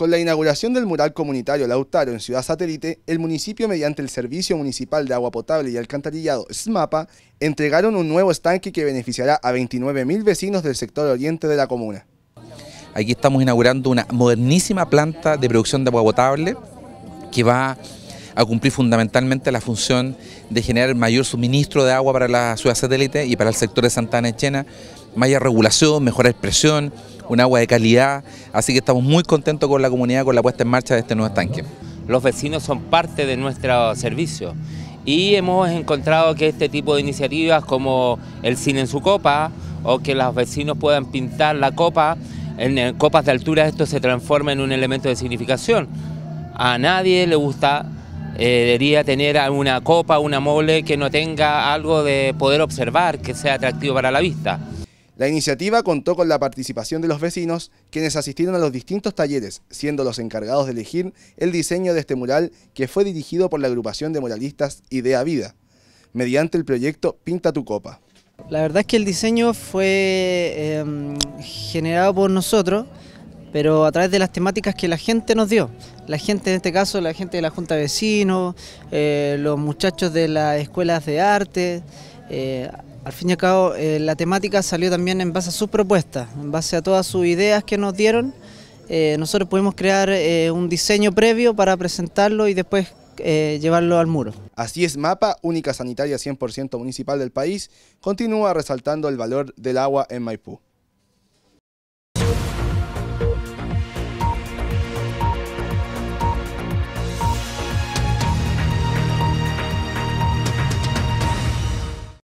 Con la inauguración del mural comunitario Lautaro en Ciudad Satélite, el municipio mediante el Servicio Municipal de Agua Potable y Alcantarillado SMAPA entregaron un nuevo estanque que beneficiará a 29.000 vecinos del sector oriente de la comuna. Aquí estamos inaugurando una modernísima planta de producción de agua potable que va a cumplir fundamentalmente la función de generar mayor suministro de agua para la ciudad satélite y para el sector de Santana Echena, mayor regulación, mejor expresión, un agua de calidad, así que estamos muy contentos con la comunidad con la puesta en marcha de este nuevo estanque. Los vecinos son parte de nuestro servicio y hemos encontrado que este tipo de iniciativas como el cine en su copa o que los vecinos puedan pintar la copa, en copas de altura esto se transforma en un elemento de significación. A nadie le gusta eh, debería tener una copa, una mole que no tenga algo de poder observar, que sea atractivo para la vista. La iniciativa contó con la participación de los vecinos, quienes asistieron a los distintos talleres, siendo los encargados de elegir el diseño de este mural que fue dirigido por la agrupación de muralistas Idea Vida, mediante el proyecto Pinta tu Copa. La verdad es que el diseño fue em, generado por nosotros, pero a través de las temáticas que la gente nos dio. La gente, en este caso, la gente de la Junta de Vecinos, eh, los muchachos de las escuelas de arte. Eh, al fin y al cabo, eh, la temática salió también en base a sus propuestas, en base a todas sus ideas que nos dieron. nosotros pudimos crear un diseño previo para presentarlo y después llevarlo al muro. Así es, MAPA, única sanitaria 100% municipal del país, continúa resaltando el valor del agua en Maipú.